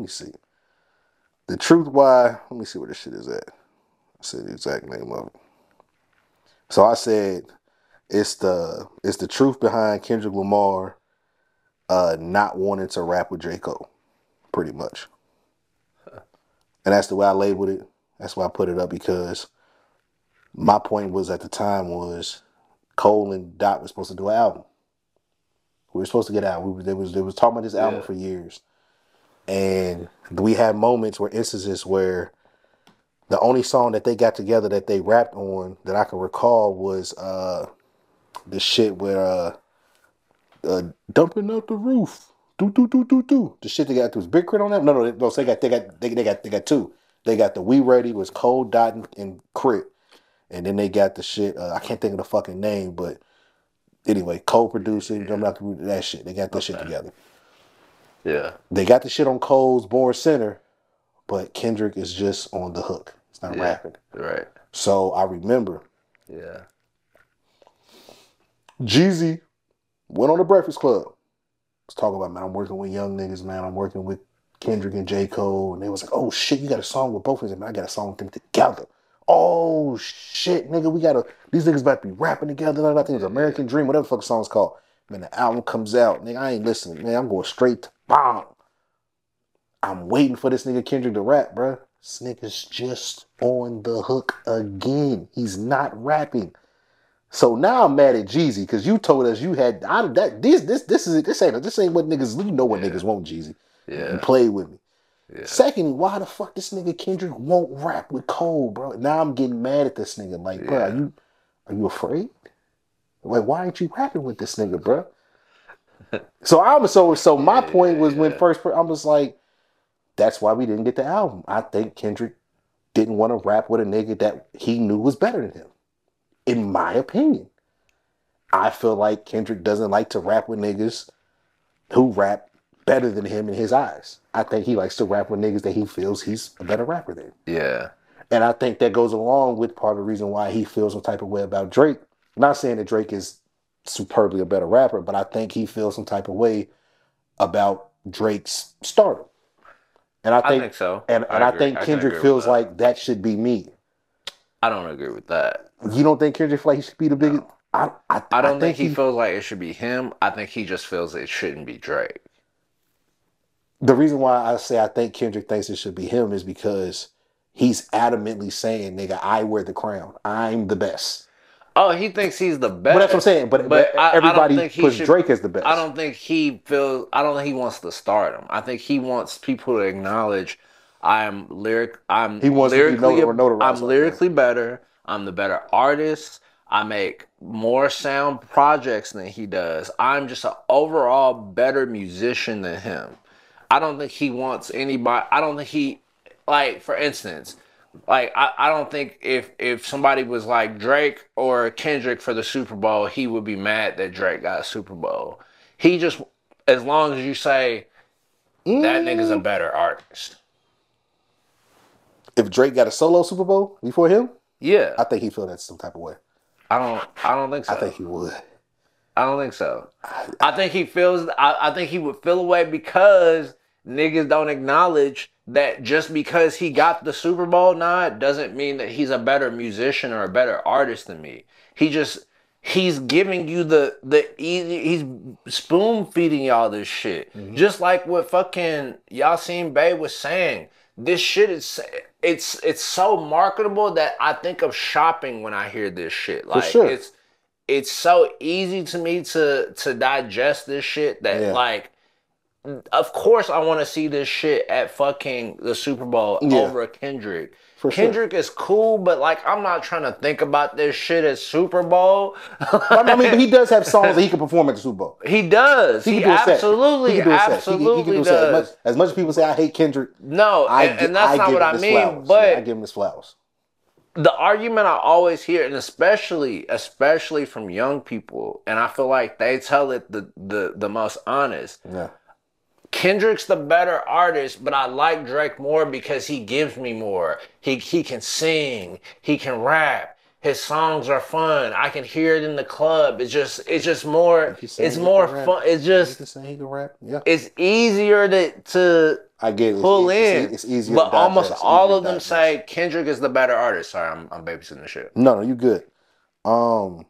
let me see. The truth why, let me see where this shit is at. I said the exact name of it. So I said it's the it's the truth behind Kendrick Lamar uh not wanting to rap with J. Cole, pretty much. And that's the way I labeled it. That's why I put it up because my point was at the time was Cole and Dot were supposed to do an album. We were supposed to get out. We was they was they was talking about this album Yeah. for years. And we had moments where instances where the only song that they got together that they rapped on that I can recall was uh the shit where uh, uh dumping out the roof. Do do do do do. The shit they got through was Big K.R.I.T. on that? No, no, no. So they got they got they, they got they got two. They got the We Ready was Cole Dot and, and K.R.I.T., and then they got the shit. Uh, I can't think of the fucking name, but anyway, it. Dumping out the roof. That shit. They got that shit together. Yeah. They got the shit on Cole's Born Sinner, but Kendrick is just on the hook. It's not Yeah. rapping. Right. So I remember Yeah. Jeezy went on the Breakfast Club. Was talking about man, I'm working with young niggas, man. I'm working with Kendrick and J. Cole, and they was like, "Oh shit, you got a song with both of them? I got a song with them together." Oh shit, nigga, we gotta these niggas about to be rapping together. I think it was American Dream, whatever the fuck the song's called. Man, the album comes out, nigga. I ain't listening, man. I'm going straight to bomb. I'm waiting for this nigga Kendrick to rap, bruh. This nigga's just on the hook again. He's not rapping. So now I'm mad at Jeezy because you told us you had I, that this this this is this ain't this ain't what niggas you know what Yeah. niggas want Jeezy. You Yeah. played with me. Yeah. Secondly, why the fuck this nigga Kendrick won't rap with Cole, bro? Now I'm getting mad at this nigga. Like, bro, are you are you afraid? Like, why ain't you rapping with this nigga, bro? so I'm so so my point was when first I was like, that's why we didn't get the album. I think Kendrick didn't want to rap with a nigga that he knew was better than him. In my opinion. I feel like Kendrick doesn't like to rap with niggas who rap better than him in his eyes. I think he likes to rap with niggas that he feels he's a better rapper than. Yeah. And I think that goes along with part of the reason why he feels some type of way about Drake. Not saying that Drake is superbly a better rapper, but I think he feels some type of way about Drake's stardom. And I I think, think so. and, and I, agree. think Kendrick agree feels like that should be me. I don't agree with that. You don't think Kendrick like he should be the biggest? I, I, I don't think, he, feels like it should be him. I think he just feels it shouldn't be Drake. the reason why I say I think Kendrick thinks it should be him is because he's adamantly saying, "Nigga, I wear the crown. I'm the best." Oh, he thinks he's the best. But that's what I'm saying. But, but, I- I everybody he puts should- Drake as the best. I don't think he feels. I don't think he wants to start him. I think he wants people to acknowledge I am lyric. I'm He wants to be lyrically. notar- I'm lyrically better. I'm the better artist. I make more sound projects than he does. I'm just an overall better musician than him. I don't think he wants anybody. I don't think he like for instance. Like I, I don't think if if somebody was like Drake or Kendrick for the Super Bowl, he would be mad that Drake got a Super Bowl. He just as long as you say that nigga's a Mm. better artist. If Drake got a solo Super Bowl before him, Yeah. I think he feel that some type of way. I don't I don't think so. I think he would. I don't think so. I think he feels. I, I think he would feel away because niggas don't acknowledge that just because he got the Super Bowl nod doesn't mean that he's a better musician or a better artist than me. He just he's giving you the the easy. He's spoon feeding y'all this shit, mm-hmm. just like what fucking Yasin Bey was saying. This shit is it's it's so marketable that I think of shopping when I hear this shit. Like sure. it's it's so easy to me to to digest this shit that Yeah. like of course I want to see this shit at fucking the Super Bowl Yeah. over Kendrick. For sure. Kendrick is cool, but like I'm not trying to think about this shit at Super Bowl. I mean, but he does have songs that he can perform at the Super Bowl. he does. He, can do a set. absolutely, He do. He absolutely he can do a set. As does. much, as much as people say I hate Kendrick, no, I, and, and that's I not what I mean. flowers. But Yeah, I give him his flowers. the argument I always hear, and especially especially from young people, and I feel like they tell it the the, the most honest. Yeah. Kendrick's the better artist, but I like Drake more because he gives me more. He he can sing, he can rap, his songs are fun. I can hear it in the club. It's just it's just more it's more fun. It's He's just just saying he can rap. Yeah, it's easier to to I get it. pull It's- in. It's, it's easier. but to almost digest, all of them say Kendrick is the better artist. Sorry, I'm I'm babysitting the shit. no, no, you good. Um,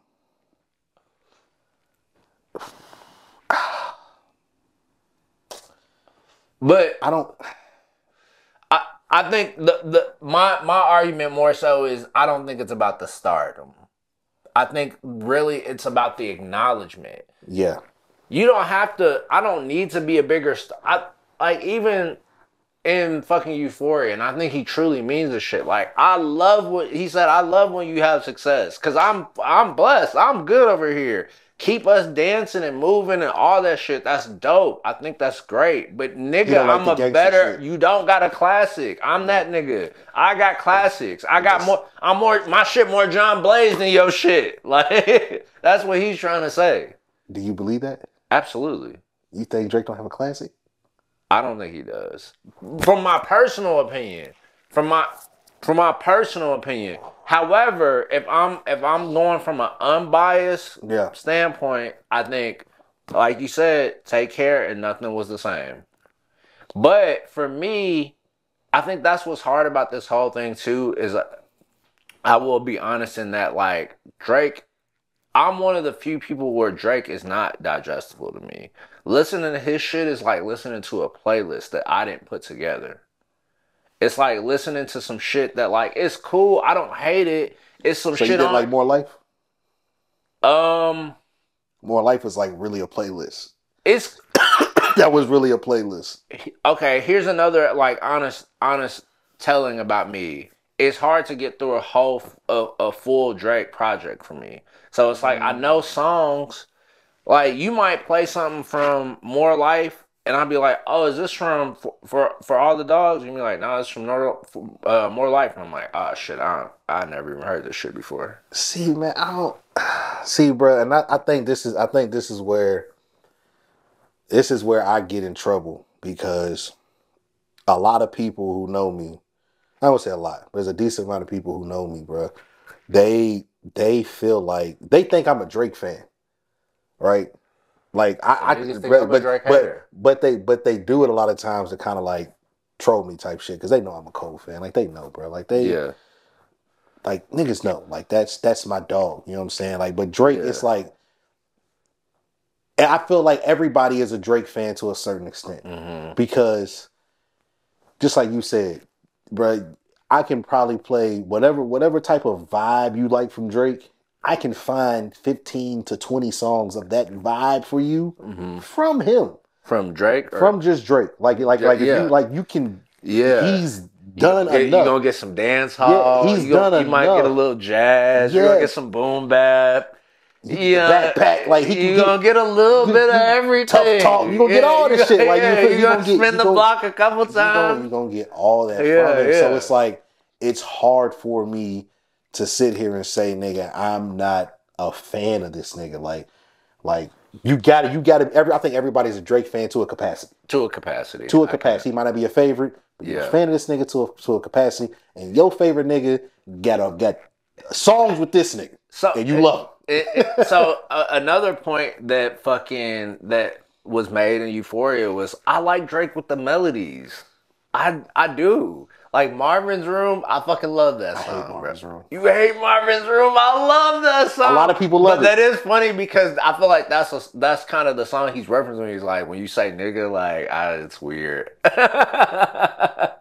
But I don't. I I think the the my my argument more so is I don't think it's about the stardom. I think really it's about the acknowledgement. Yeah, You don't have to. I don't need to be a bigger star. I like even in fucking Euphoria, and I think he truly means this shit. Like I love what he said. I love when you have success because I'm I'm blessed. I'm good over here. Keep us dancing and moving and all that shit. That's dope. I think that's great. But nigga, like I'm a better. shit. You don't got a classic. I'm that nigga. I got classics. I got more. I'm more. My shit more John Blaze than your shit. Like that's what he's trying to say. do you believe that? Absolutely. You think Drake don't have a classic? I don't think he does. From my personal opinion. From my from my personal opinion. However, if I'm if I'm going from an unbiased Yeah. standpoint, I think, like you said, take care and nothing was the same. But for me, I think that's what's hard about this whole thing too. Is uh, I will be honest in that like Drake, I'm one of the few people where Drake is not digestible to me. Listening to his shit is like listening to a playlist that I didn't put together. It's like listening to some shit that like it's cool. I don't hate it. It's some So you shit didn't on like More Life? um. More Life was like really a playlist. It's that was really a playlist. okay. Here's another like honest, honest telling about me. It's hard to get through a whole a, a full Drake project for me. So it's like I know songs. Like you might play something from More Life, and I'll be like, "Oh, is this from for for, for all the dogs?" And you're like, "No, it's from Nor- uh, More Life." And I'm like, "Oh shit, I I never even heard this shit before." See, man, I don't see, bro, and I, I think this is I think this is where this is where I get in trouble because a lot of people who know me, I won't say a lot, but there's a decent amount of people who know me, bro. They they feel like they think I'm a Drake fan, right? Like I, I Niggas but, but, but, but they but they do it a lot of times to kind of like troll me type shit because they know I'm a Cole fan. Like they know, bro. Like they Yeah, like niggas know like that's that's my dog you know what i'm saying like but drake Yeah. it's like and i feel like everybody is a drake fan to a certain extent hmm because just like you said bro i can probably play whatever whatever type of vibe you like from drake i can find 15 to 20 songs of that vibe for you hmm from him from Drake. Or, from just drake like like Yeah, like if yeah. you like you can yeah, he's done you, you enough gonna get some dance hall. he's you gonna, done You might get a little jazz. You're gonna get some boom bap. Yeah, backpack, like, he you get- gonna get a little you- bit of you- everything. tough talk. You gonna get all this shit. Like, you yeah, feel- you, you gonna, gonna get- spin the gonna- block a couple you're gonna, times. you're gonna get all that Yeah, from him. So it's like it's hard for me to sit here and say, nigga, I'm not a fan of this nigga. Like, like you got to You got to. Every I think everybody's a Drake fan to a capacity. to a capacity. To a capacity, he might not be a favorite, but you're a fan of this nigga to a to a capacity. And your favorite nigga got a got songs with this nigga, So and you love. him. It, it- so uh, another point that fucking that was made in Euphoria was I like Drake with the melodies. I I do. Like Marvin's Room, I fucking love that I song. hate Marvin's. Room. You hate Marvin's Room? I love that song. A lot of people love but it. that is funny because I feel like that's a, that's kind of the song he's referencing. He's like, when you say nigga, like I, it's weird.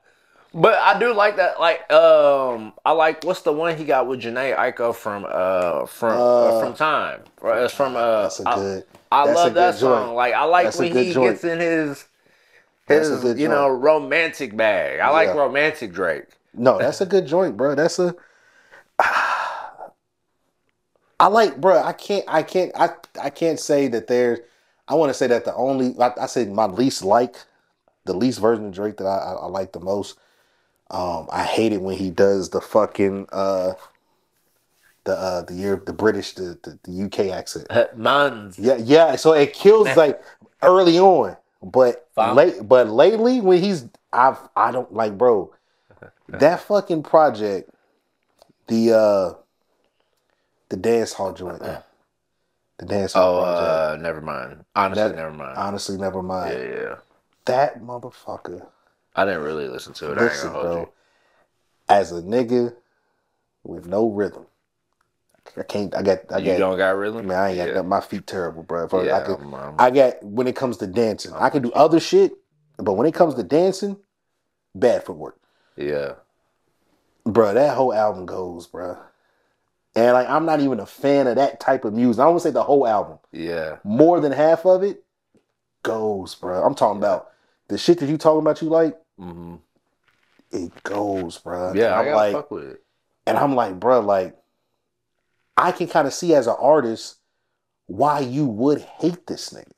But I do like that. Like, um, I like what's the one he got with Jhené Aiko from uh from uh, Uh, from Time. Right, It's from uh. That's a I- good. I, a love that good song. joint. Like, I like That's when he joint. gets in his his you know romantic bag. I like Yeah. romantic Drake. No, that's a good joint, bro. That's a. I like, bro. I can't. I can't. I. I can't say that there's. I want to say that the only. I, I said my least like, the least version of Drake that I, I, I like the most. Um, I hate it when he does the fucking uh, the uh the year the British the the, the UK accent. Mans. Yeah, yeah. So it kills like early on, but late, but lately when he's I've I don't like, bro. That fucking project, the uh the dance hall joint. The dance hall Oh, project. uh, never mind. Honestly, That- never mind. Honestly, never mind. yeah, yeah. That motherfucker. I didn't really listen to it. Listen, bro. As a nigga with no rhythm, I can't. I got. I you. You got. don't got rhythm? Man, I ain't got yeah. that. My feet terrible, bro. I- Yeah, I, could, I'm- I'm- I got when it comes to dancing, I can do other shit, but when it comes to dancing, bad footwork, yeah. bro. That whole album goes, bro. And like, I'm not even a fan of that type of music. I don't want to say the whole album. Yeah. More than half of it goes, bro. I'm talking about the shit that you talking about. You like hmm it goes, bro. Yeah, And I'm like, fuck with it. and I'm like, bro, like, I can kind of see as an artist why you would hate this nigga.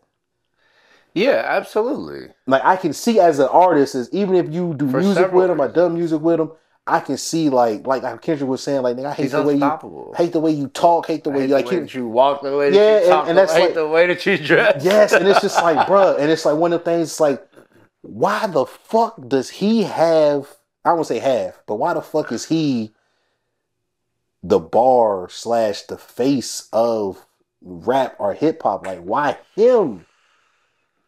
Yeah, absolutely. like I can see as an artist is even if you do For music with him, I done music with him, I can see like like Kendrick was saying, like nigga, I hate He's the way you hate the way you talk, hate the way hate you like the way that you walk, the way that Yeah, you talk, and that's hate like- the way that you dress. Yes, and it's just like, bruh, and it's like one of the things like, why the fuck does he have I don't say have, but why the fuck is he the bar slash the face of rap or hip hop? Like, why him?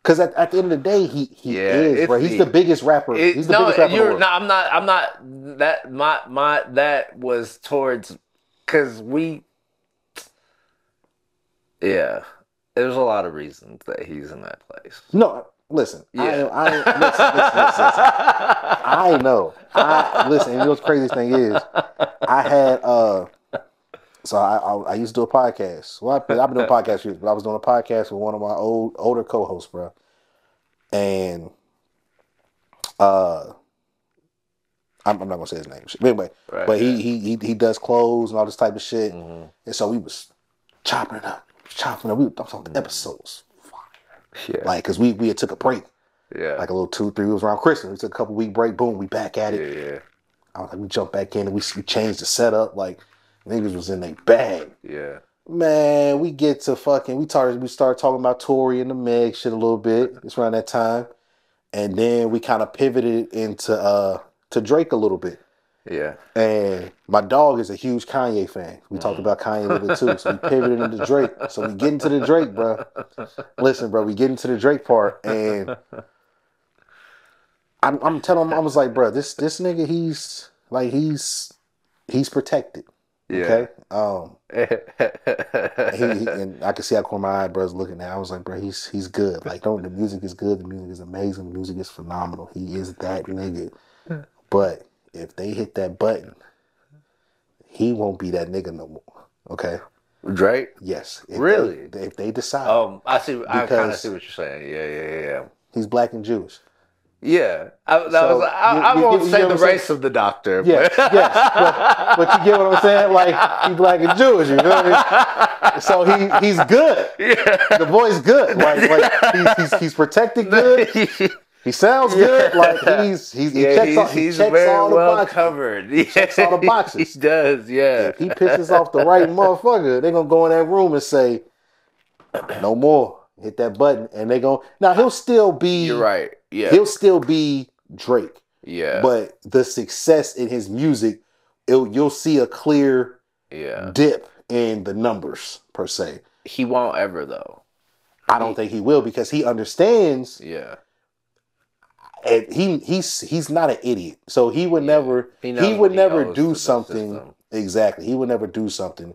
Because at, at the end of the day, he he Yeah, is, bro. He's the- the biggest rapper. It- He's the no, biggest rapper you're no, I'm not. I'm not. That my my that was towards because we. Yeah, there's a lot of reasons that he's in that place. No, listen. Yeah. I, I listen, listen, listen. I know. I listen. And you know what's the craziest thing is, I had uh, so I I, I used to do a podcast. Well, I, I've been doing podcasts for years, but I was doing a podcast with one of my old older co-hosts, bro, and uh. I'm, I'm not gonna say his name, but anyway. Right, but he, he he he does clothes and all this type of shit, Mhm. and so we was chopping it up, chopping it. up. We I'm talking the episodes, Yeah, like because we we had took a break yeah, like a little two, three. It was around Christmas. We took a couple week break. Boom, we back at yeah, it. yeah, I was like, we jumped back in and we, we changed the setup. Like niggas was in their bag. yeah. Man, we get to fucking. We started. We started talking about Tory and the Meg shit a little bit. It's around that time, and then we kind of pivoted into uh to Drake a little bit. Yeah. And my dog is a huge Kanye fan. We Mm. talked about Kanye a little bit too. So we pivoted into Drake. So we get into the Drake, bro. Listen, bro, we get into the Drake part, and I'm, I'm telling him, I was like, bro, this this nigga, he's like, he's he's protected. Yeah. Okay. Um, he, he- and I could see how corner my eye, bro's looking at. I was like, bro, he's he's good. Like, don't the music is good. The music is amazing. The music is phenomenal. He is that nigga. But if they hit that button, he won't be that nigga no more. Okay. Drake. Yes. If Really? They, if they decide Um, I see. I kind of see what you're saying. Yeah, yeah, yeah, yeah. he's black and Jewish. Yeah, I, that So, was. I, you- I won't you say get the race of the doctor. Yes, but- yes. But, but you get what I'm saying? Like he black and Jewish. You know what I mean? So he he's good. yeah. The boy's good. Like like he's he's, he's protected good. He sounds good. Like he's he's he yeah, checks he's, all, he he's checks very all the well boxes. covered. He checks all the boxes. He does. Yeah. If he pisses off the right motherfucker, they're gonna go in that room and say, "No more." Hit that button, and they go. Now he'll still be. You're right. Yeah. He'll still be Drake, yeah. but the success in his music, you'll see a clear yeah. dip in the numbers per se. He won't ever though. I don't think he will because he understands Yeah. And he he's he's not an idiot. So he would never He he, would he never do something exactly. He would never do something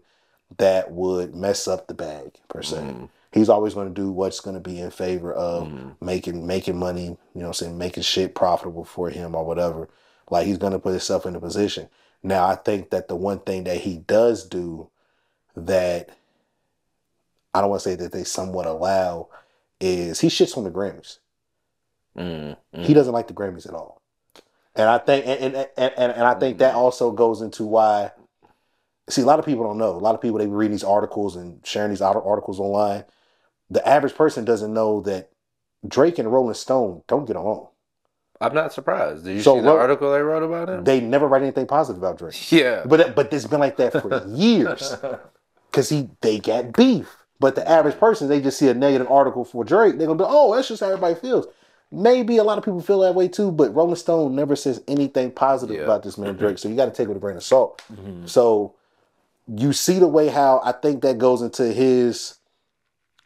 that would mess up the bag per se. Mhm. He's always going to do what's going to be in favor of Mhm. making making money, you know what I'm saying, making shit profitable for him or whatever. Like he's going to put himself in a position. Now, I think that the one thing that he does do that I don't want to say that they somewhat allow is he shits on the Grammys. Mhm. He doesn't like the Grammys at all. And I think and and, and, and, and I think that also goes into why see a lot of people don't know. A lot of people they read these articles and sharing these articles online. The average person doesn't know that Drake and Rolling Stone don't get along. I'm not surprised. Did you So see the article they wrote about him? They never write anything positive about Drake. yeah. But but it's been like that for years. Cause he they got beef. But the average person, they just see a negative article for Drake, they're gonna be, oh, that's just how everybody feels. Maybe a lot of people feel that way too, but Rolling Stone never says anything positive Yeah. about this man Drake. So you gotta take it with a grain of salt. Mhm. So you see the way how I think that goes into his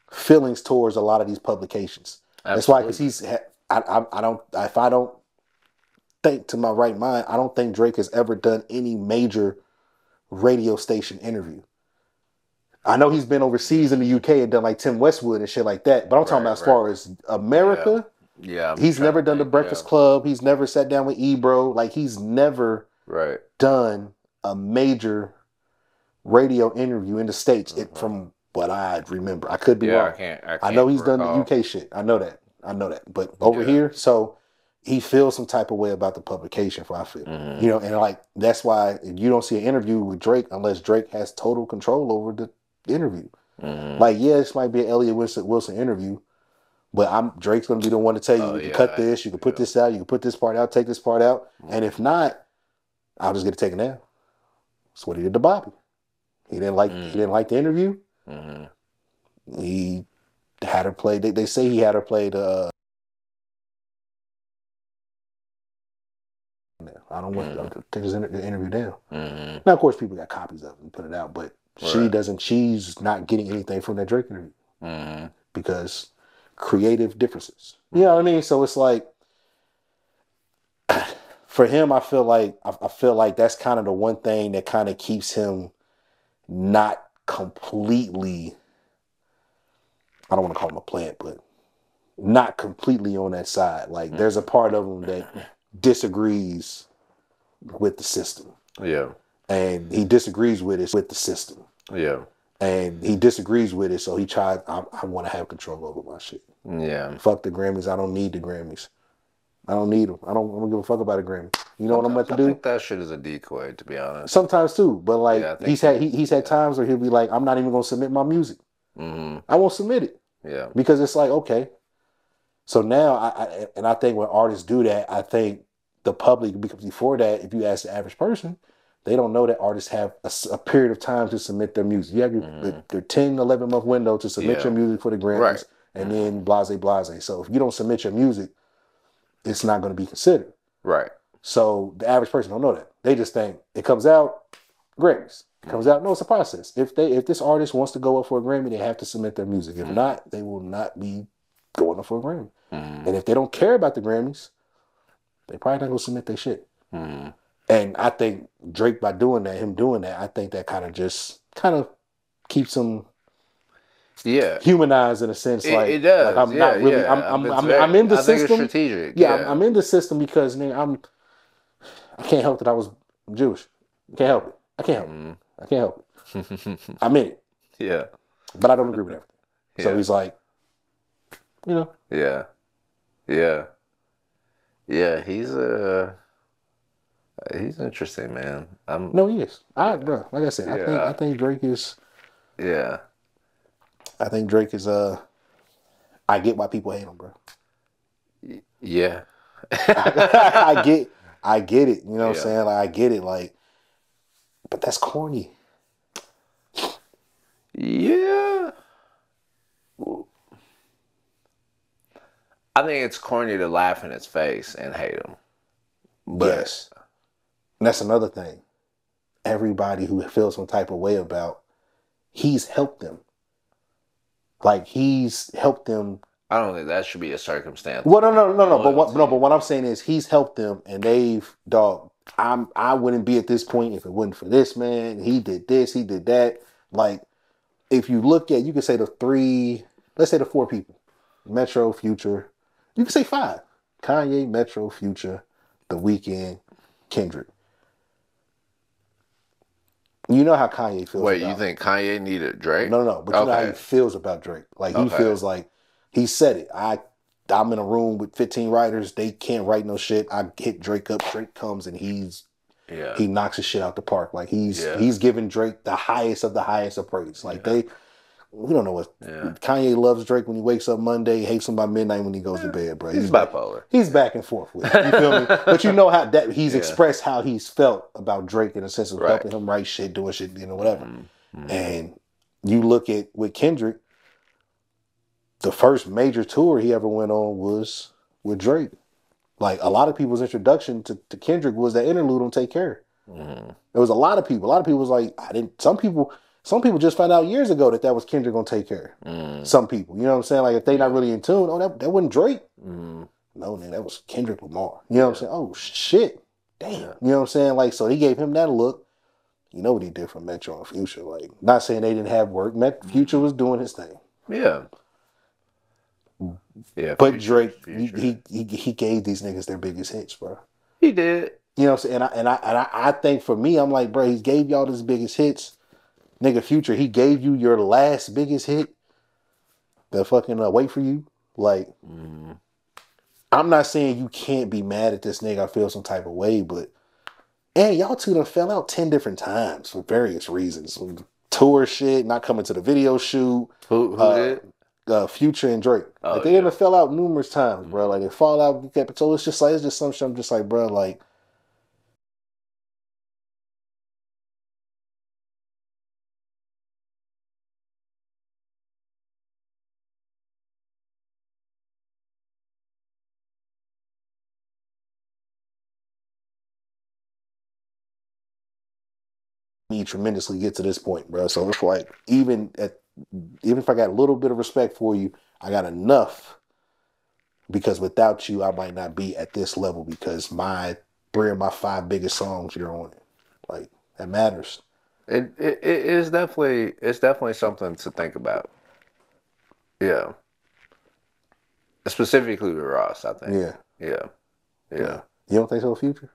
feelings towards a lot of these publications. That's why, because he's, I, I, I don't, if I don't think to my right mind, I don't think Drake has ever done any major radio station interview. I know he's been overseas in the UK and done like Tim Westwood and shit like that, but I'm talking Right, about as far as America. Yeah, I'm He's never done the Breakfast yeah. Club. He's never sat down with Ebro. Like he's never Right. done a major radio interview in the states. It from what I remember. I could be Mm-hmm. Yeah, I wrong. can't. I, I can't know he's done recall. the UK shit. I know that. I know that. But over Yeah. here, so he feels some type of way about the publication. For I feel, Mhm. you know, and like that's why you don't see an interview with Drake unless Drake has total control over the interview. Mhm. Like, yeah, this might be an Elliott Wilson, Wilson interview, but I'm Drake's gonna be the one to tell you Oh, you can yeah, cut this, you can put yeah. this out, you can put this part out, take this part out, and if not, I'll just get it taken down. That's what he did to Bobbi. He didn't like Mm. he didn't like the interview. Mhm. He had her play. They, they say he had her play the. Uh, I don't want Mm. to take his inter- interview down. Mhm. Now, of course, people got copies of it and put it out, but she doesn't. She's not getting anything from that Drake interview. Mhm. because creative differences. You know what I mean? So it's like for him, I feel like I, feel like that's kind of the one thing that kind of keeps him not completely. I don't want to call him a plant, but not completely on that side. Like mm. there's a part of him that disagrees with the system, Yeah. and he disagrees with it with the system Yeah. And he disagrees with it. So he tried. I, I want to have control over my shit. Yeah. Fuck the Grammys. I don't need the Grammys. I don't need them. I don't, I don't give a fuck about a Grammy. You know what I'm about to I do? think that shit is a decoy, to be honest. Sometimes too, but like Yeah, he's had he, he's had times where he'll be like, I'm not even gonna submit my music. hmm I won't submit it Yeah. because it's like okay. So now I, I and I think when artists do that, I think the public because before that, if you ask the average person, they don't know that artists have a period of time to submit their music. You have your, their 10, 11 month window to submit Yeah. your music for the Grammys, Right. and then blase blase. So if you don't submit your music, it's not going to be considered. Right. So the average person don't know that. They just think it comes out, Grammys. It comes out. No, it's a process. If they if this artist wants to go up for a Grammy, they have to submit their music. If not, they will not be going up for a Grammy. Mhm. And if they don't care about the Grammys, they probably not gonna submit their shit. Mhm. And I think Drake by doing that, him doing that, I think that kind of just kind of keeps him Yeah. humanized in a sense. It, like it does. like I'm yeah, not really. yeah. I'm I'm, I'm, very- I'm in the I system. Strategic. yeah, I'm, I'm in the system because nigga, I'm. I can't help that I was Jewish. Can't help it. I can't help it. Mhm. I can't help it. I'm in it, yeah. but I don't agree with everything. So Yeah. he's like, you know, Yeah. Yeah. Yeah, he's uh he's interesting, man. I'm no, he is. I, bro, like I said, I think I think Drake is. yeah. I think Drake is. Uh, I get why people hate him, bro. Yeah. I get, I get it. You know what I'm saying? Like I get it. Like, but that's corny. Yeah. I think it's corny to laugh in his face and hate him. But yes, and that's another thing. Everybody who feels some type of way about, he's helped them. Like he's helped them I don't think that should be a circumstance. Well, no, no, no, no. But what, no, but what I'm saying is he's helped them, and they've dog. I'm I wouldn't be at this point if it wasn't for this man. He did this, he did that. Like, if you look at, you could say the three. Let's say the four people: Metro, Future. You can say five: Kanye, Metro, Future, The Weeknd, Kendrick. You know how Kanye feels. Wait, you think Kanye needed Drake? no, no, no. But you know how he feels about Drake. Like he Okay. feels like he said it. I I'm in a room with 15 writers. They can't write no shit. I hit Drake up. Drake comes and he's Yeah. he knocks his shit out the park. Like he's Yeah. he's giving Drake the highest of the highest of praise. Like they we don't know what Yeah. Kanye loves Drake when he wakes up Monday, hates him by midnight when he goes to bed, bro. He's back, bipolar. he's back and forth with it. You feel me? But you know how that he's Yeah. expressed how he's felt about Drake in a sense of Right. helping him write shit, doing shit, you know, whatever. Mhm. Mhm. And you look at with Kendrick, the first major tour he ever went on was with Drake. Like a lot of people's introduction to, to Kendrick was that interlude on Take Care. There was a lot of people. A lot of people was like, I didn't. Some people, some people just found out years ago that that was Kendrick gonna take care. Mm. Some people, you know what I'm saying? Like if they not really in tune, oh that that wasn't Drake. Mm. No, man, that was Kendrick Lamar. You know what I'm saying? Oh shit, damn. You know what I'm saying? Like so, he gave him that look. You know what he did for Metro and Future. Like not saying they didn't have work. Met Future was doing his thing, Yeah. Yeah. but Future- Drake, Future. he, he he he gave these niggas their biggest hits, bro. he did. You know what I'm saying? And I and I and I, I think for me, I'm like, bro, he gave y'all his biggest hits. Nigga Future, he gave you your last biggest hit. The fucking uh, wait for you. Like, Mm. I'm not saying you can't be mad at this nigga. I feel some type of way, but and y'all two done fell out ten different times for various reasons. Tour shit, not coming to the video shoot, Who, who Uh, did? uh, Future and Drake. Oh, like they yeah. done fell out numerous times, bro. Like they fall out, kept so it's just like it's just some shit. I'm just like, bro, like me tremendously get to this point, bro. So it's like even at even if I got a little bit of respect for you, I got enough because without you, I might not be at this level because my three of my five biggest songs you're on it. Like that matters. It, it it is definitely it's definitely something to think about. Yeah. Specifically with Ross, I think. Yeah. Yeah. Yeah. You don't think so, future?